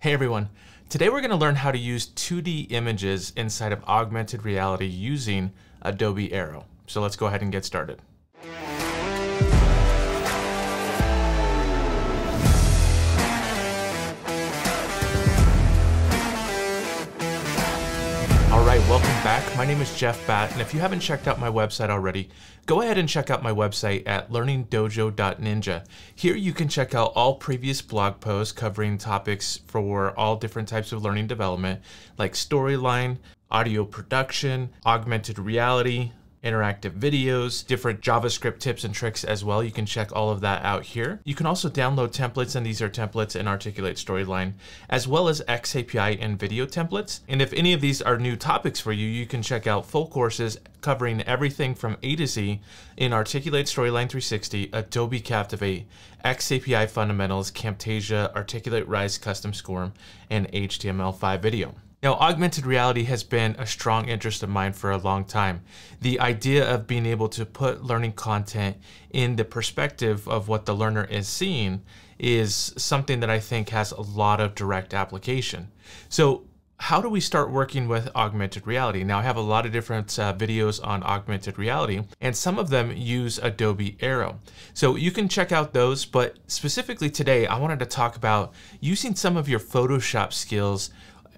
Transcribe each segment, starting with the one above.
Hey everyone, today we're going to learn how to use 2D images inside of augmented reality using Adobe Aero. So let's go ahead and get started. Alright, welcome back. My name is Jeff Batt, and if you haven't checked out my website already, go ahead and check out my website at learningdojo.ninja. Here you can check out all previous blog posts covering topics for all different types of learning development, like storyline, audio production, augmented reality, interactive videos, different JavaScript tips and tricks as well. You can check all of that out here. You can also download templates, and these are templates in Articulate Storyline, as well as XAPI and video templates. And if any of these are new topics for you, you can check out full courses covering everything from A to Z in Articulate Storyline 360, Adobe Captivate, XAPI Fundamentals, Camtasia, Articulate Rise Custom SCORM, and HTML5 Video. Now, augmented reality has been a strong interest of mine for a long time. The idea of being able to put learning content in the perspective of what the learner is seeing is something that I think has a lot of direct application. So how do we start working with augmented reality? Now I have a lot of different uh, videos on augmented reality and some of them use Adobe Aero. So you can check out those, but specifically today I wanted to talk about using some of your Photoshop skills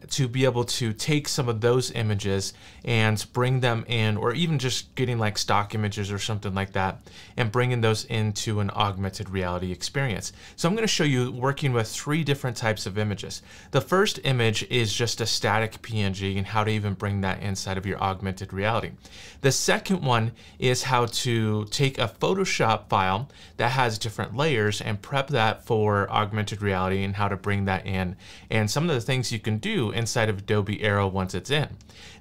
to be able to take some of those images and bring them in, or even just getting like stock images or something like that, and bringing those into an augmented reality experience. So I'm going to show you working with three different types of images. The first image is just a static PNG and how to even bring that inside of your augmented reality. The second one is how to take a Photoshop file that has different layers and prep that for augmented reality and how to bring that in, and some of the things you can do inside of Adobe Aero once it's in.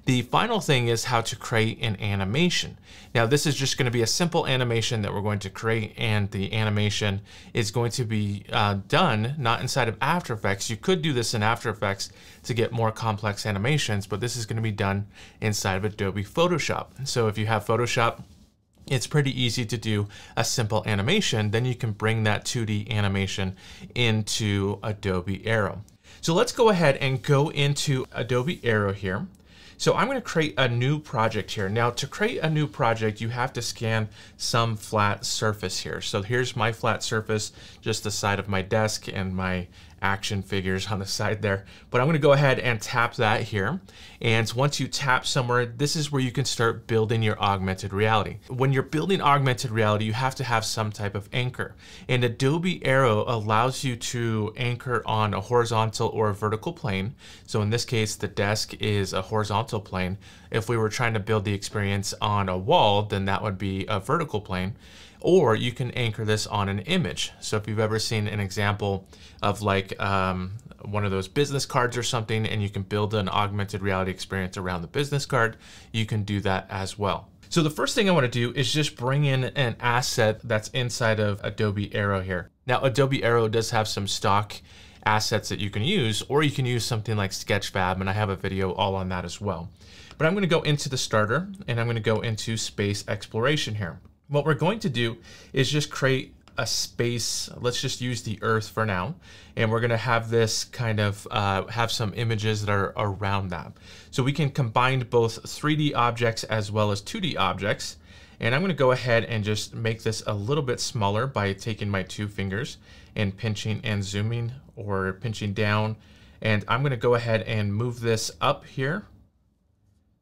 The final thing is how to create an animation. Now this is just going to be a simple animation that we're going to create and the animation is going to be uh, done not inside of After Effects. You could do this in After Effects to get more complex animations, but this is going to be done inside of Adobe Photoshop. So if you have Photoshop, it's pretty easy to do a simple animation. Then you can bring that 2D animation into Adobe Aero. So let's go ahead and go into Adobe Aero here. So I'm going to create a new project here. Now to create a new project, you have to scan some flat surface here. So here's my flat surface, just the side of my desk and my action figures on the side there. But I'm gonna go ahead and tap that here. And once you tap somewhere, this is where you can start building your augmented reality. When you're building augmented reality, you have to have some type of anchor. And Adobe Aero allows you to anchor on a horizontal or a vertical plane. So in this case, the desk is a horizontal plane. If we were trying to build the experience on a wall, then that would be a vertical plane or you can anchor this on an image. So if you've ever seen an example of like um, one of those business cards or something, and you can build an augmented reality experience around the business card, you can do that as well. So the first thing I want to do is just bring in an asset that's inside of Adobe Aero here. Now Adobe Aero does have some stock assets that you can use, or you can use something like Sketchfab, and I have a video all on that as well. But I'm going to go into the starter, and I'm going to go into space exploration here. What we're going to do is just create a space. Let's just use the earth for now. And we're going to have this kind of uh, have some images that are around that. So we can combine both 3D objects as well as 2D objects. And I'm going to go ahead and just make this a little bit smaller by taking my two fingers and pinching and zooming or pinching down. And I'm going to go ahead and move this up here.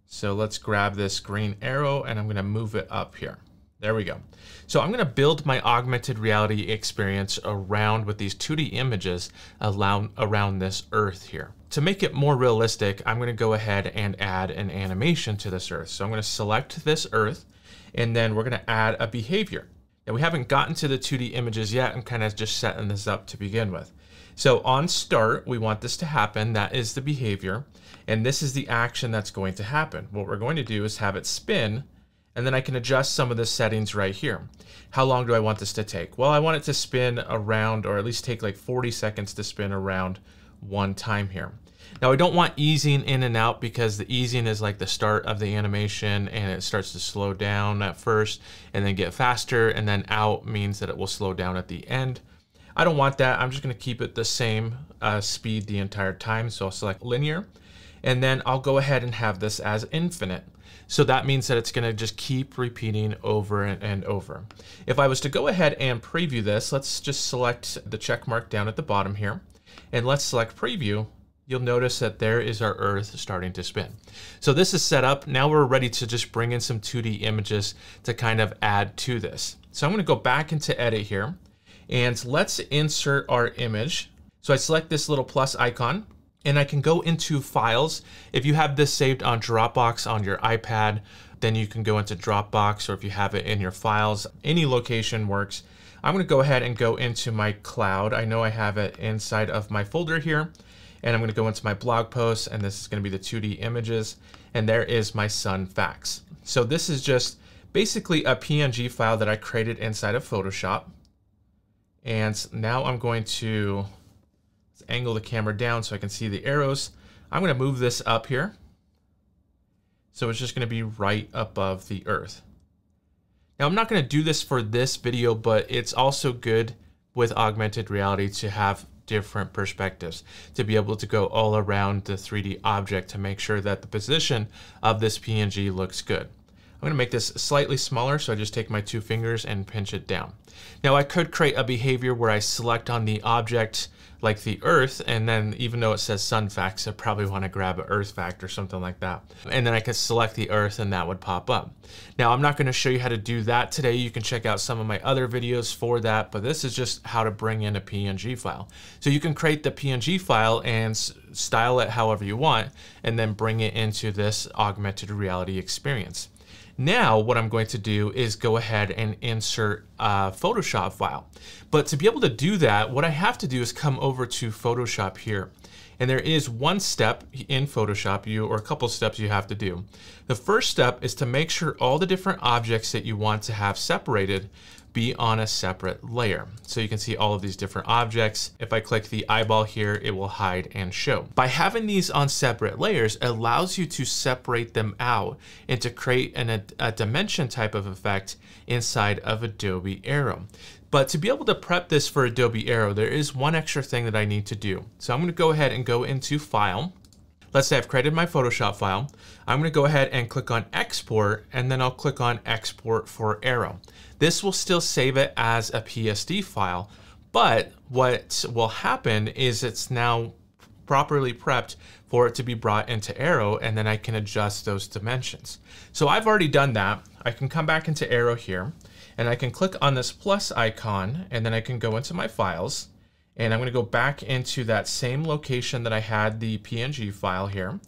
So let's grab this green arrow and I'm going to move it up here. There we go. So I'm going to build my augmented reality experience around with these 2D images around, this earth here. To make it more realistic, I'm going to go ahead and add an animation to this earth. So I'm going to select this earth and then we're going to add a behavior. Now we haven't gotten to the 2D images yet. I'm kind of just setting this up to begin with. So on start, we want this to happen. That is the behavior. And this is the action that's going to happen. What we're going to do is have it spin and then I can adjust some of the settings right here. How long do I want this to take? Well, I want it to spin around, or at least take like 40 seconds to spin around one time here. Now I don't want easing in and out because the easing is like the start of the animation and it starts to slow down at first and then get faster and then out means that it will slow down at the end. I don't want that. I'm just going to keep it the same uh, speed the entire time. So I'll select linear and then I'll go ahead and have this as infinite. So that means that it's gonna just keep repeating over and, over. If I was to go ahead and preview this, let's just select the check mark down at the bottom here, and let's select preview, you'll notice that there is our Earth starting to spin. So this is set up. Now we're ready to just bring in some 2D images to kind of add to this. So I'm gonna go back into edit here, and let's insert our image. So I select this little plus icon, and I can go into files. If you have this saved on Dropbox on your iPad, then you can go into Dropbox or if you have it in your files, any location works. I'm gonna go ahead and go into my cloud. I know I have it inside of my folder here and I'm gonna go into my blog post and this is gonna be the 2D images and there is my sun facts. So this is just basically a PNG file that I created inside of Photoshop. And now I'm going to angle the camera down so I can see the arrows. I'm going to move this up here. So it's just going to be right above the earth. Now I'm not going to do this for this video, but it's also good with augmented reality to have different perspectives, to be able to go all around the 3D object to make sure that the position of this PNG looks good. I'm to make this slightly smaller, so I just take my two fingers and pinch it down. Now I could create a behavior where I select on the object like the Earth, and then even though it says Sun Facts, I probably want to grab an Earth Fact or something like that. And then I could select the Earth and that would pop up. Now I'm not going to show you how to do that today. You can check out some of my other videos for that, but this is just how to bring in a PNG file. So you can create the PNG file and style it however you want, and then bring it into this augmented reality experience. Now what I'm going to do is go ahead and insert a Photoshop file. But to be able to do that, what I have to do is come over to Photoshop here. And there is one step in Photoshop you or a couple steps you have to do. The first step is to make sure all the different objects that you want to have separated be on a separate layer. So you can see all of these different objects. If I click the eyeball here, it will hide and show. By having these on separate layers allows you to separate them out and to create an, a, a dimension type of effect inside of Adobe Aero. But to be able to prep this for Adobe Aero, there is one extra thing that I need to do. So I'm gonna go ahead and go into File, Let's say I've created my Photoshop file. I'm gonna go ahead and click on export and then I'll click on export for Aero. This will still save it as a PSD file, but what will happen is it's now properly prepped for it to be brought into Aero and then I can adjust those dimensions. So I've already done that. I can come back into Aero here and I can click on this plus icon and then I can go into my files and I'm going to go back into that same location that I had the PNG file here.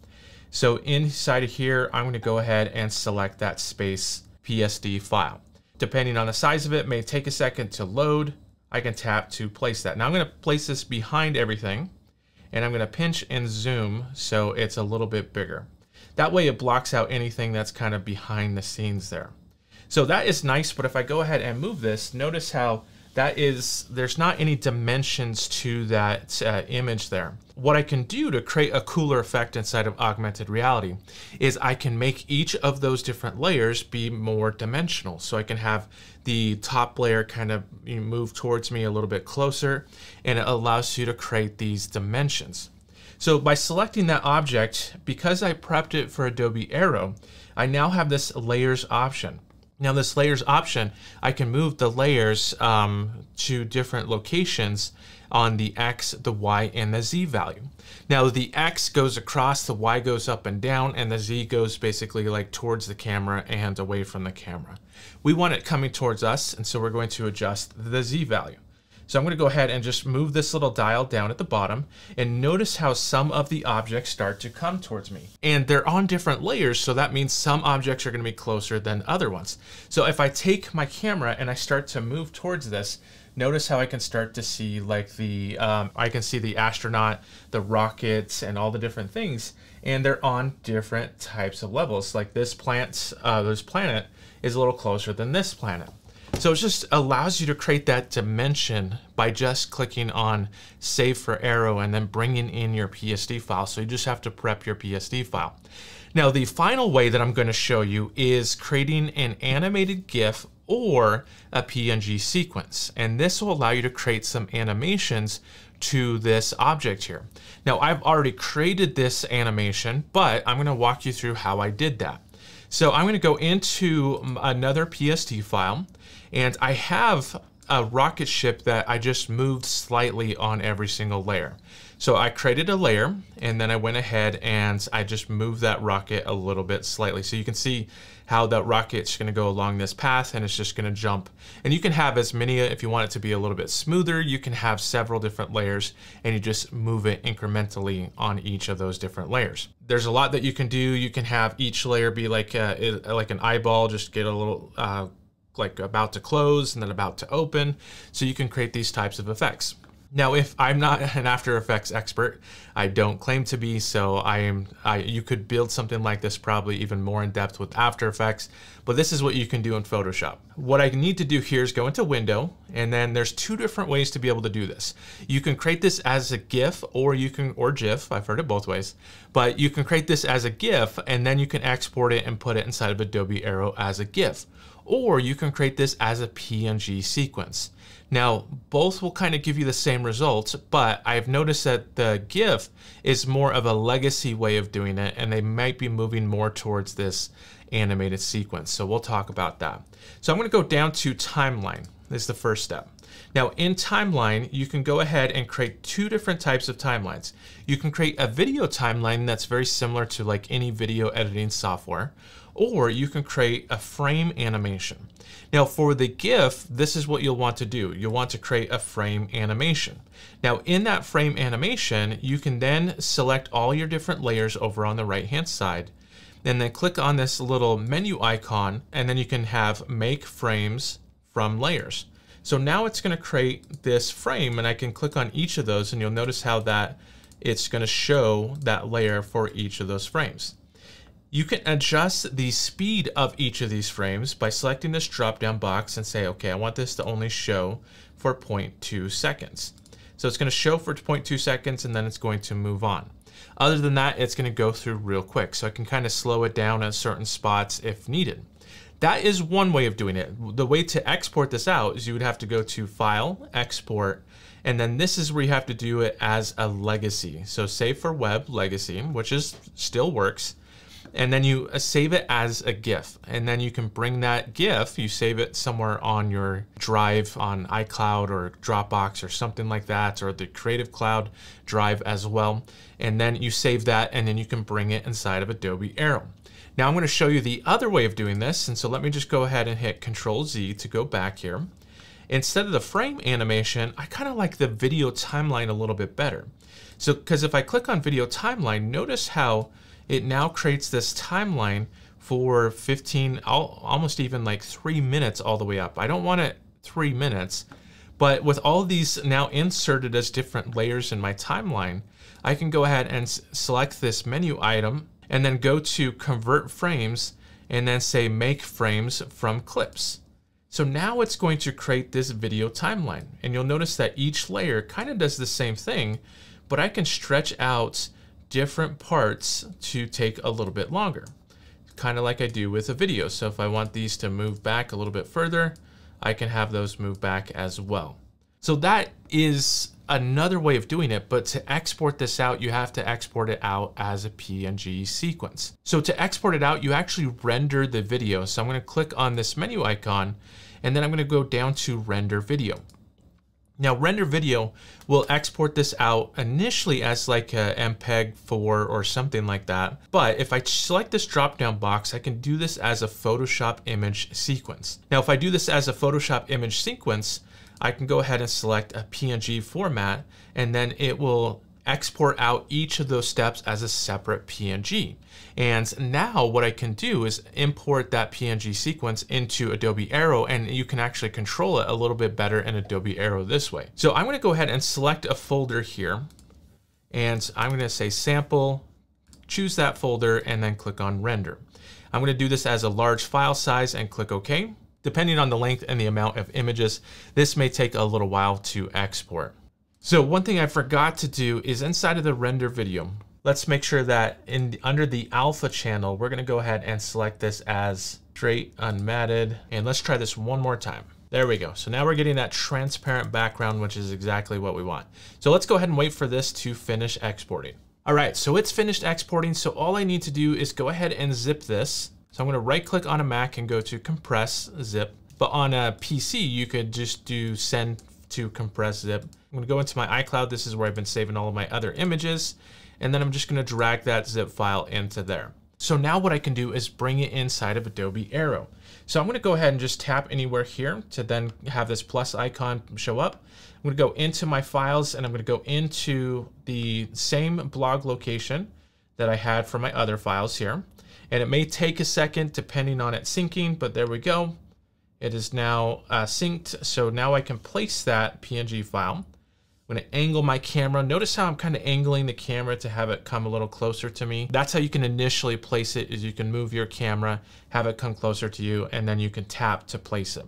So inside of here, I'm going to go ahead and select that space PSD file. Depending on the size of it, it may take a second to load. I can tap to place that. Now I'm going to place this behind everything and I'm going to pinch and zoom so it's a little bit bigger. That way it blocks out anything that's kind of behind the scenes there. So that is nice, but if I go ahead and move this, notice how that is, there's not any dimensions to that uh, image there. What I can do to create a cooler effect inside of augmented reality is I can make each of those different layers be more dimensional. So I can have the top layer kind of move towards me a little bit closer and it allows you to create these dimensions. So by selecting that object, because I prepped it for Adobe Aero, I now have this layers option. Now this layers option, I can move the layers um, to different locations on the X, the Y, and the Z value. Now the X goes across, the Y goes up and down, and the Z goes basically like towards the camera and away from the camera. We want it coming towards us, and so we're going to adjust the Z value. So I'm going to go ahead and just move this little dial down at the bottom and notice how some of the objects start to come towards me. And they're on different layers, so that means some objects are going to be closer than other ones. So if I take my camera and I start to move towards this, notice how I can start to see like the, um, I can see the astronaut, the rockets, and all the different things. And they're on different types of levels. Like this plant, uh, this planet is a little closer than this planet. So it just allows you to create that dimension by just clicking on save for Aero and then bringing in your PSD file. So you just have to prep your PSD file. Now the final way that I'm going to show you is creating an animated GIF or a PNG sequence. And this will allow you to create some animations to this object here. Now I've already created this animation, but I'm going to walk you through how I did that. So I'm going to go into another PSD file and I have a rocket ship that I just moved slightly on every single layer. So I created a layer and then I went ahead and I just moved that rocket a little bit slightly. So you can see how that rocket's gonna go along this path and it's just gonna jump. And you can have as many, if you want it to be a little bit smoother, you can have several different layers and you just move it incrementally on each of those different layers. There's a lot that you can do. You can have each layer be like, a, like an eyeball, just get a little uh, like about to close and then about to open. So you can create these types of effects. Now, if I'm not an After Effects expert, I don't claim to be, so I am. I, you could build something like this probably even more in depth with After Effects, but this is what you can do in Photoshop. What I need to do here is go into Window, and then there's two different ways to be able to do this. You can create this as a GIF, or you can, or GIF. I've heard it both ways, but you can create this as a GIF, and then you can export it and put it inside of Adobe Aero as a GIF or you can create this as a PNG sequence. Now, both will kind of give you the same results, but I've noticed that the GIF is more of a legacy way of doing it, and they might be moving more towards this animated sequence. So we'll talk about that. So I'm gonna go down to timeline. This is the first step. Now in timeline, you can go ahead and create two different types of timelines. You can create a video timeline that's very similar to like any video editing software, or you can create a frame animation. Now for the GIF, this is what you'll want to do. You'll want to create a frame animation. Now in that frame animation, you can then select all your different layers over on the right hand side and then click on this little menu icon and then you can have make frames from layers. So now it's going to create this frame and I can click on each of those and you'll notice how that it's going to show that layer for each of those frames. You can adjust the speed of each of these frames by selecting this drop down box and say, okay, I want this to only show for 0.2 seconds. So it's going to show for 0.2 seconds and then it's going to move on. Other than that, it's going to go through real quick. So I can kind of slow it down at certain spots if needed. That is one way of doing it. The way to export this out is you would have to go to File, Export, and then this is where you have to do it as a legacy. So save for web legacy, which is still works and then you uh, save it as a GIF. And then you can bring that GIF, you save it somewhere on your drive on iCloud or Dropbox or something like that, or the Creative Cloud drive as well. And then you save that and then you can bring it inside of Adobe Aero. Now I'm going to show you the other way of doing this. And so let me just go ahead and hit Control Z to go back here. Instead of the frame animation, I kind of like the video timeline a little bit better. So, because if I click on video timeline, notice how it now creates this timeline for 15, almost even like three minutes all the way up. I don't want it three minutes, but with all these now inserted as different layers in my timeline, I can go ahead and select this menu item and then go to convert frames and then say make frames from clips. So now it's going to create this video timeline. And you'll notice that each layer kind of does the same thing, but I can stretch out different parts to take a little bit longer, kind of like I do with a video. So if I want these to move back a little bit further, I can have those move back as well. So that is another way of doing it, but to export this out, you have to export it out as a PNG sequence. So to export it out, you actually render the video. So I'm gonna click on this menu icon, and then I'm gonna go down to render video. Now render video will export this out initially as like a MPEG 4 or something like that. But if I select this drop down box, I can do this as a Photoshop image sequence. Now if I do this as a Photoshop image sequence, I can go ahead and select a PNG format and then it will export out each of those steps as a separate PNG. And now what I can do is import that PNG sequence into Adobe Aero and you can actually control it a little bit better in Adobe Aero this way. So I'm gonna go ahead and select a folder here and I'm gonna say sample, choose that folder and then click on render. I'm gonna do this as a large file size and click OK. depending on the length and the amount of images, this may take a little while to export. So one thing I forgot to do is inside of the render video, let's make sure that in under the alpha channel, we're gonna go ahead and select this as straight unmatted. And let's try this one more time. There we go. So now we're getting that transparent background, which is exactly what we want. So let's go ahead and wait for this to finish exporting. All right, so it's finished exporting. So all I need to do is go ahead and zip this. So I'm gonna right click on a Mac and go to compress zip. But on a PC, you could just do send to compress zip. I'm gonna go into my iCloud. This is where I've been saving all of my other images. And then I'm just gonna drag that zip file into there. So now what I can do is bring it inside of Adobe Aero. So I'm gonna go ahead and just tap anywhere here to then have this plus icon show up. I'm gonna go into my files and I'm gonna go into the same blog location that I had for my other files here. And it may take a second depending on it syncing, but there we go. It is now uh, synced. So now I can place that PNG file. I'm gonna angle my camera. Notice how I'm kind of angling the camera to have it come a little closer to me. That's how you can initially place it is you can move your camera, have it come closer to you, and then you can tap to place it.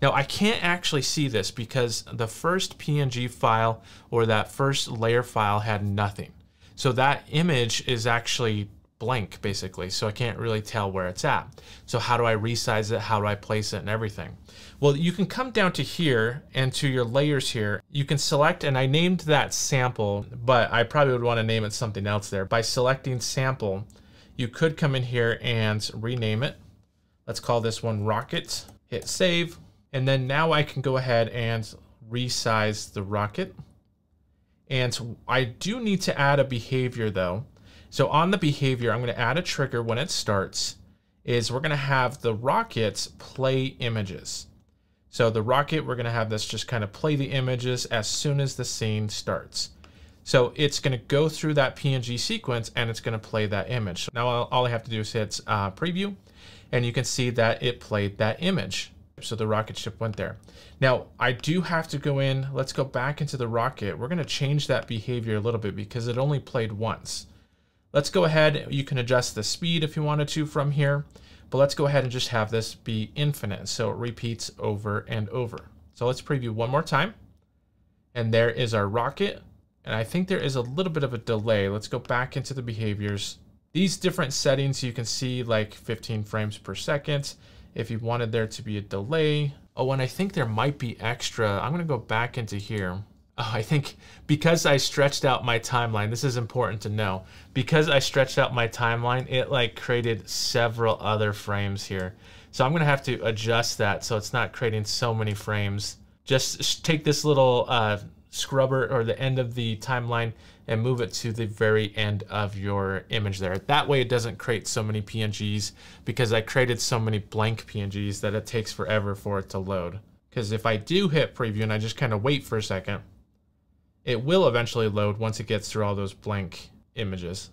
Now I can't actually see this because the first PNG file or that first layer file had nothing. So that image is actually blank basically, so I can't really tell where it's at. So how do I resize it? How do I place it and everything? Well, you can come down to here and to your layers here. You can select, and I named that sample, but I probably would want to name it something else there. By selecting sample, you could come in here and rename it. Let's call this one rocket, hit save. And then now I can go ahead and resize the rocket. And I do need to add a behavior though. So on the behavior, I'm going to add a trigger when it starts is we're going to have the rockets play images. So the rocket, we're going to have this just kind of play the images as soon as the scene starts. So it's going to go through that PNG sequence and it's going to play that image. So Now all I have to do is hit uh, preview and you can see that it played that image. So the rocket ship went there. Now I do have to go in, let's go back into the rocket. We're going to change that behavior a little bit because it only played once. Let's go ahead, you can adjust the speed if you wanted to from here. But let's go ahead and just have this be infinite. So it repeats over and over. So let's preview one more time. And there is our rocket. And I think there is a little bit of a delay. Let's go back into the behaviors. These different settings, you can see like 15 frames per second. If you wanted there to be a delay. Oh, and I think there might be extra. I'm gonna go back into here. Oh, I think because I stretched out my timeline, this is important to know. Because I stretched out my timeline, it like created several other frames here. So I'm gonna have to adjust that so it's not creating so many frames. Just take this little uh, scrubber or the end of the timeline and move it to the very end of your image there. That way it doesn't create so many PNGs because I created so many blank PNGs that it takes forever for it to load. Because if I do hit preview and I just kind of wait for a second, it will eventually load once it gets through all those blank images.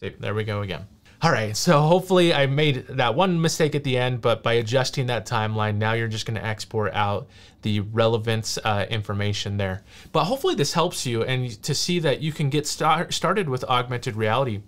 See, there we go again. All right, so hopefully I made that one mistake at the end, but by adjusting that timeline, now you're just gonna export out the relevant uh, information there. But hopefully this helps you and to see that you can get start started with augmented reality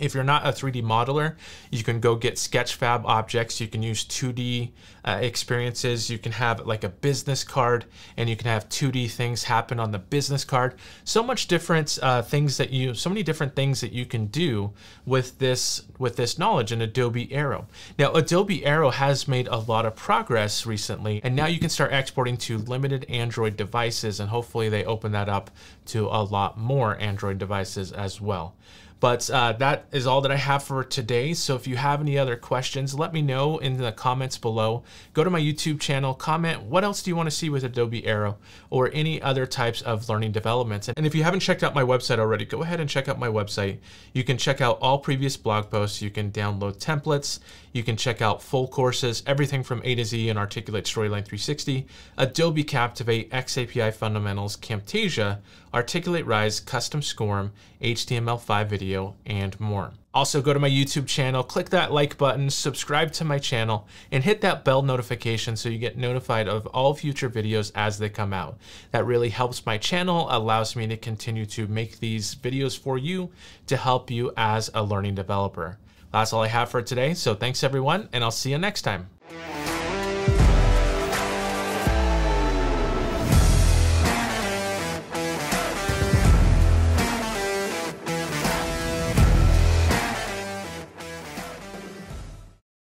if you're not a 3D modeler, you can go get Sketchfab objects. You can use 2D uh, experiences. You can have like a business card and you can have 2D things happen on the business card. So much different uh, things that you, so many different things that you can do with this, with this knowledge in Adobe Aero. Now, Adobe Aero has made a lot of progress recently, and now you can start exporting to limited Android devices, and hopefully they open that up to a lot more Android devices as well. But uh, that is all that I have for today. So if you have any other questions, let me know in the comments below. Go to my YouTube channel, comment what else do you want to see with Adobe Aero or any other types of learning developments. And if you haven't checked out my website already, go ahead and check out my website. You can check out all previous blog posts. You can download templates. You can check out full courses, everything from A to Z in Articulate Storyline 360, Adobe Captivate, XAPI Fundamentals, Camtasia, Articulate Rise, Custom SCORM, HTML5 video, and more. Also, go to my YouTube channel, click that like button, subscribe to my channel, and hit that bell notification so you get notified of all future videos as they come out. That really helps my channel, allows me to continue to make these videos for you to help you as a learning developer. That's all I have for today, so thanks everyone, and I'll see you next time.